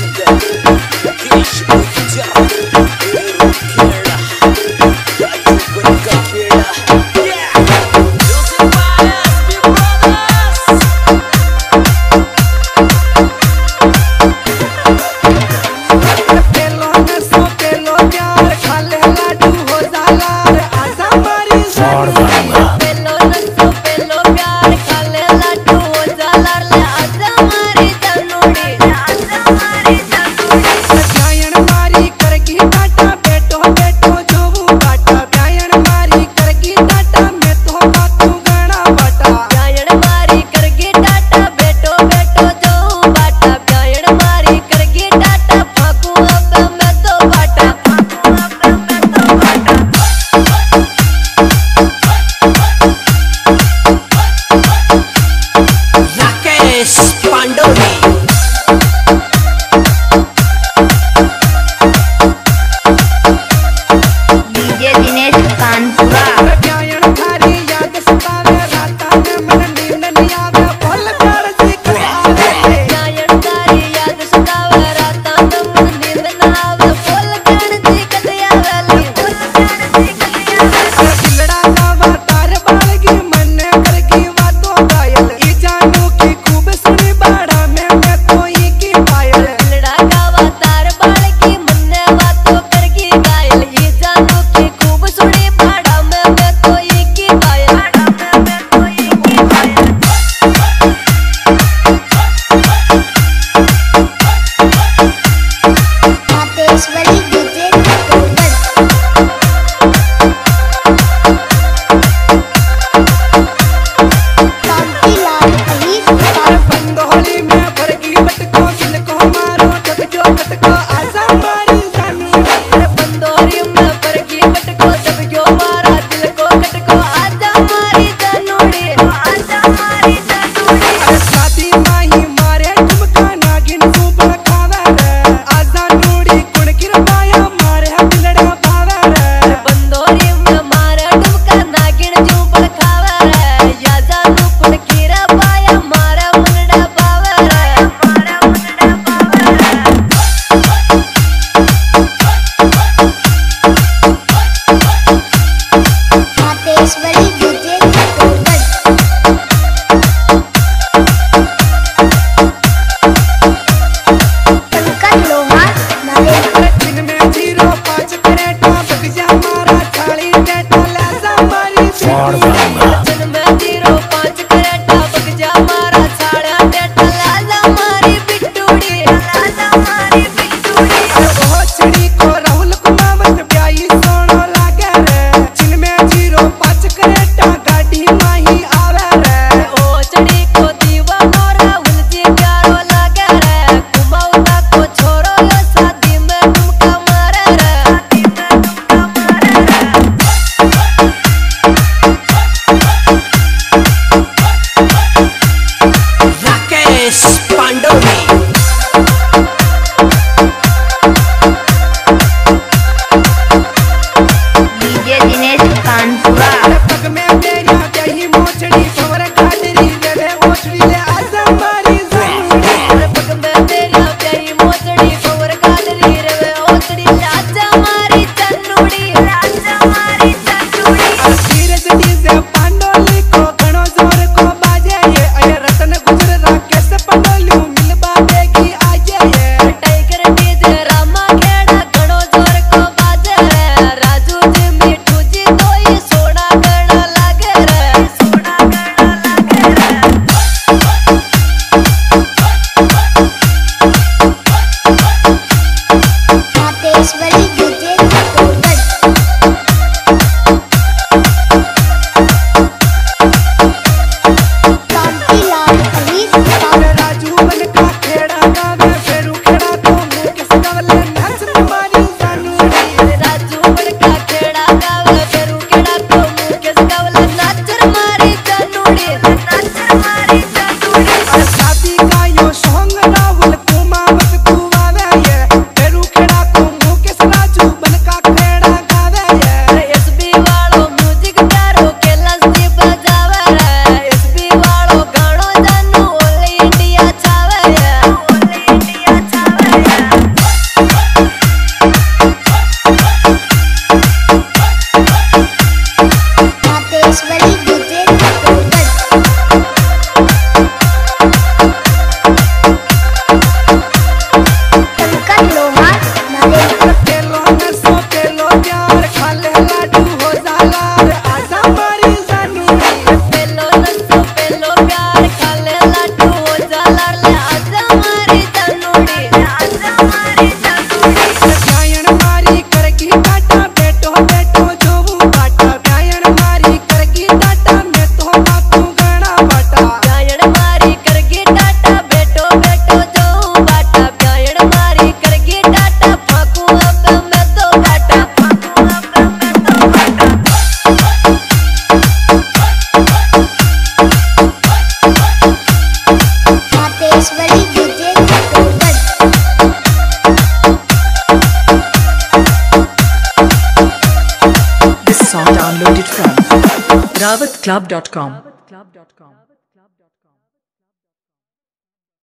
Keisha, Keisha, Keisha, Keisha, Keisha, Rajesh Pandav song from rawatclub.com.